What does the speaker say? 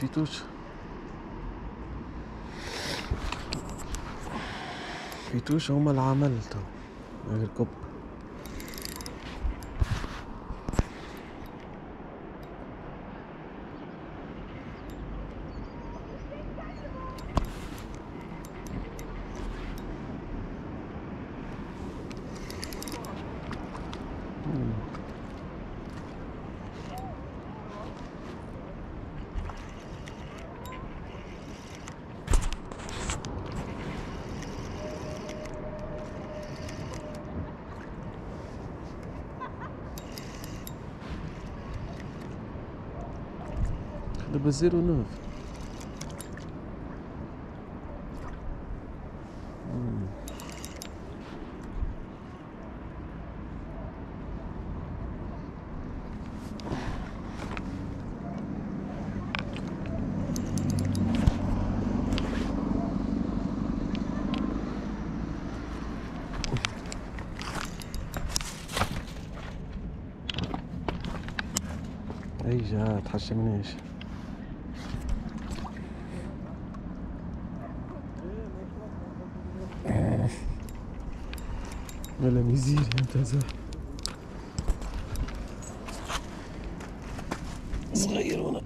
فيتوش فيتوش هما العمل تو غير دابا زيرو نوف. أي جا تحشمنيش؟ ولا ميزير انت زح صغير هنا